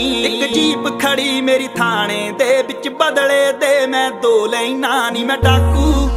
ਇੱਕ ਜੀਪ ਖੜੀ ਮੇਰੀ ਥਾਣੇ ਦੇ ਵਿੱਚ ਬਦਲੇ ਦੇ ਮੈਂ ਦੋ ਲੈਣਾ ਨਹੀਂ ਮੈਂ ਡਾਕੂ।